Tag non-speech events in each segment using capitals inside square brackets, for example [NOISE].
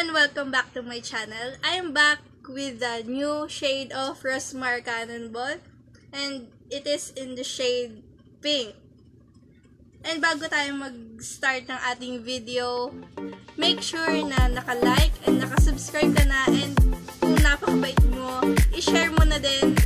and welcome back to my channel. I am back with the new shade of Rosmar Cannonball and it is in the shade pink. And bago tayo mag-start ng ating video, make sure na naka-like and naka-subscribe ka na and kung napakabait mo, i-share mo na din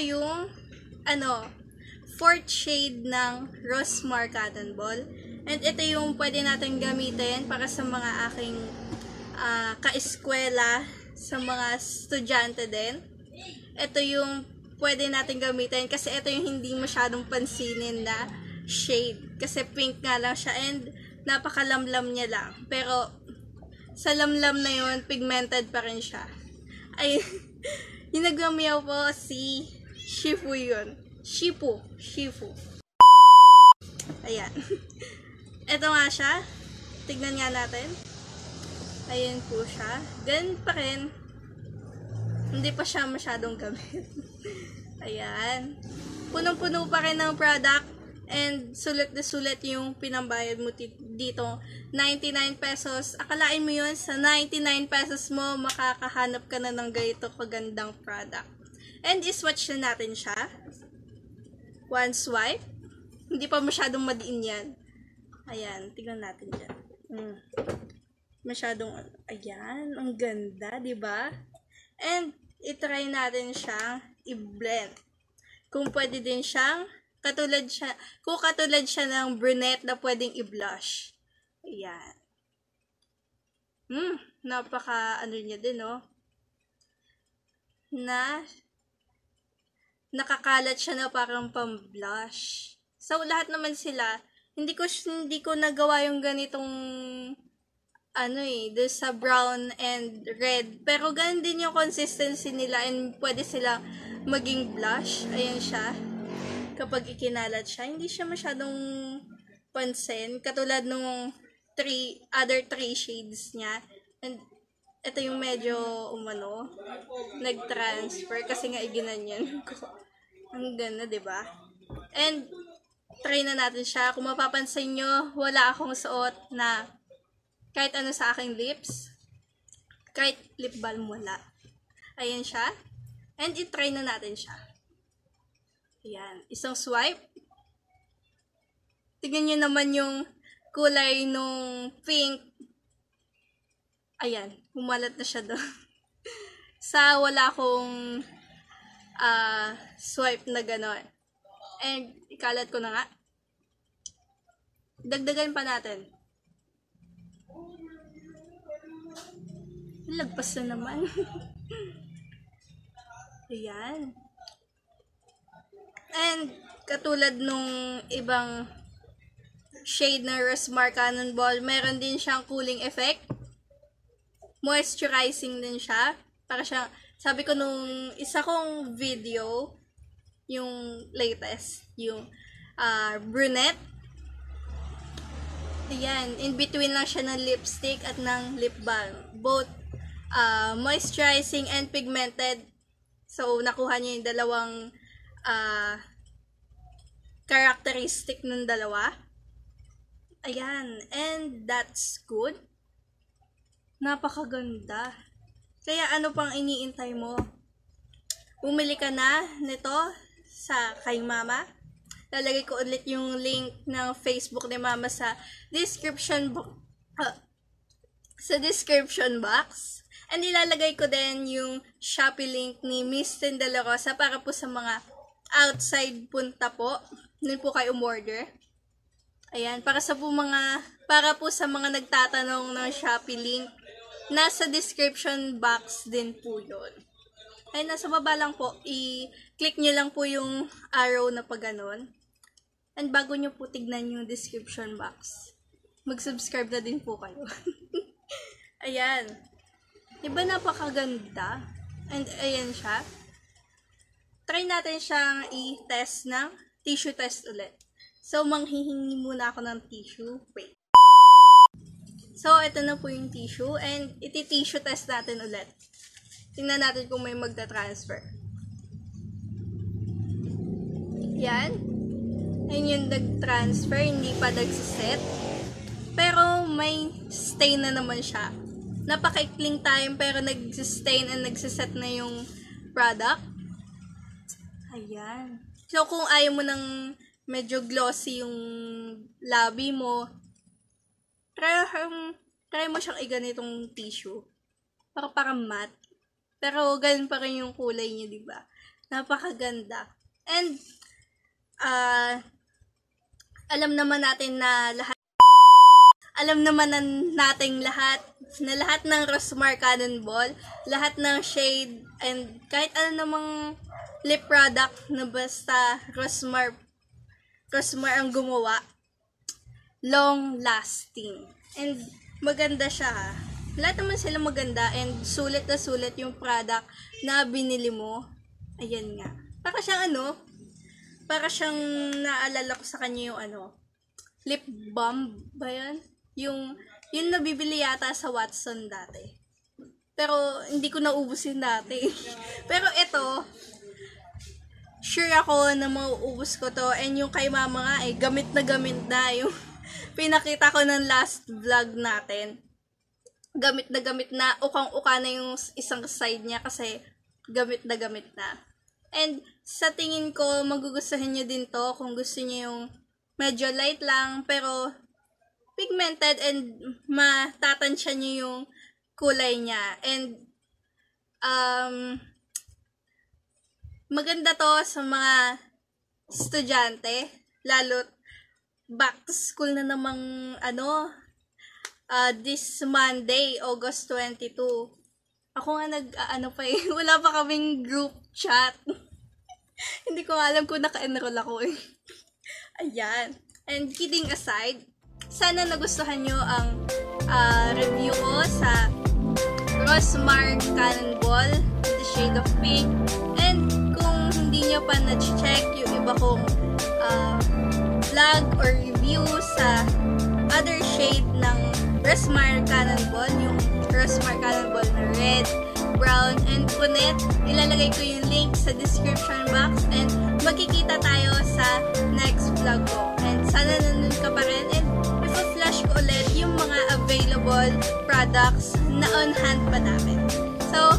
yung, ano, fourth shade ng Rosmar Cotton Ball. And ito yung pwede natin gamitin para sa mga aking ah, kaeskwela, sa mga estudyante din. Ito yung pwede natin gamitin kasi ito yung hindi masyadong pansinin na shade. Kasi pink nga lang siya and napakalamlam niya lang. Pero sa lamlam na yun, pigmented pa rin siya. Ay, [LAUGHS] yung nagmamiyaw po si Shifu yun. Shifu. Shifu. Ayan. [LAUGHS] Ito nga siya. Tignan nga natin. Ayan po siya. Ganun pa rin. Hindi pa siya masyadong gamit. [LAUGHS] Ayan. Punong-puno pa rin ng product. And sulit na sulit yung pinambayad mo dito. 99 pesos. Akalain mo yun, sa 99 pesos mo, makakahanap ka na ng ganito kagandang product. And iswatch na natin siya. One swipe. Hindi pa masyadong madiin yan. Ayan, tignan natin dyan. Mm. Masyadong, ayan, ang ganda, ba? And, itry natin siyang i-blend. Kung pwede din siyang, katulad siya, kung katulad siya ng brunette na pwedeng i-blush. Ayan. Hmm, napaka, ano niya din, no? Na, nakakalat siya na parang pang-blush. So, lahat naman sila, hindi ko, hindi ko nagawa yung ganitong, ano eh, do sa brown and red. Pero ganun din yung consistency nila and pwede sila maging blush. Ayan siya. Kapag ikinalat siya, hindi siya masyadong pansin. Katulad nung three, other three shades niya. And ito yung medyo umano, nag-transfer kasi nga iginanyan [LAUGHS] ko. Ang ganda, 'di ba? And try na natin siya. Kung mapapansin nyo, wala akong suot na kahit ano sa aking lips. Kahit lip balm wala. Ayan siya. And i-try na natin siya. Ayan. Isang swipe. Tignan nyo naman yung kulay nung pink. Ayan. Humalat na siya doon. [LAUGHS] sa wala akong ah, swipe na gano'n. And ikalat ko na nga. Dagdagan pa natin. Lagpas na naman. [LAUGHS] Ayan. And katulad nung ibang shade na Rosmar Cannonball, meron din siyang cooling effect. Moisturizing din siya. Para siya, sabi ko nung isa kong video, yung latest, yung ah, brunette. Ayan, in between lang siya ng lipstick at ng lip balm. Both ah, moisturizing and pigmented. So, nakuha niya yung dalawang ah, characteristic ng dalawa. Ayan, and that's good. Napakaganda. Kaya ano pang iniintay mo? Bumili ka na nito sa kay mama. Lalagay ko ulit yung link ng Facebook ni mama sa description box. sa description box. And ilalagay ko din yung Shopee link ni Miss Tin De La Rosa para po sa mga outside punta po. Doon po kayo umorder. Ayan, para sa po mga para po sa mga nagtatanong ng Shopee link, nasa description box din po 'yon. Ay, nasa baba lang po, i-click nyo lang po yung arrow na pa ganon. And bago nyo po tignan yung description box, mag-subscribe na din po kayo. [LAUGHS] ayan. Diba napakaganda? And ayan siya. Try natin siyang i-test ng tissue test ulit. So, manghihingi muna ako ng tissue. Wait. So, ito na po yung tissue. And, iti-tissue test natin ulit. Tingnan natin kung may magta-transfer. Yan. Ayun yung nag-transfer. Hindi pa nagsiset. Pero, may stain na naman siya. Napaka-ikling time pero nag-stain and nagsiset na yung product. Ayan. So, kung ayaw mo ng medyo glossy yung labi mo, try, um, try mo siyang iganitong tissue. Para parang matte. Pero, ganun pa rin yung kulay niya, di ba? Napakaganda. And, uh, alam naman natin na lahat alam naman na nating lahat na lahat ng Rosmar Cannonball, lahat ng shade, and kahit ano namang lip product na basta Rosmar, Rosmar ang gumawa, long lasting. And maganda siya ha. Lahat naman sila maganda and sulit na sulit yung product na binili mo. Ayan nga. Para siyang ano, para siyang naalala ko sa kanya yung ano, lip balm ba yan? Yung yun nabibili yata sa Watson dati. Pero, hindi ko naubos yun dati. [LAUGHS] Pero ito, sure ako na mauubos ko to. And yung kay mama nga eh, gamit na gamit na. Yung pinakita ko ng last vlog natin. Gamit na gamit na. Ukang-uka na yung isang side niya kasi gamit na gamit na. And sa tingin ko, magugustuhan nyo din to kung gusto niyo yung medyo light lang, pero pigmented and matatansya niyo yung kulay niya. And, um, maganda to sa mga estudyante, lalo back to school na namang, ano, uh, this Monday, August 22. Ako nga nag, uh, ano pa eh, [LAUGHS] wala pa kaming group chat. [LAUGHS] Hindi ko alam kung naka-enroll ako eh. [LAUGHS] Ayan. And kidding aside, sana nagustuhan nyo ang uh, review ko sa Rosmar Cannonball in the shade of pink. And kung hindi nyo pa na-check yung iba kong uh, vlog or review sa other shade ng Rosmar Cannonball, yung Rosmar Cannonball na red, brown, and punit, ilalagay ko yung link sa description box and magkikita tayo sa next vlog ko. And sana nanonood ka pa rin and i-flash ko ulit yung mga available products na on hand pa namin. So,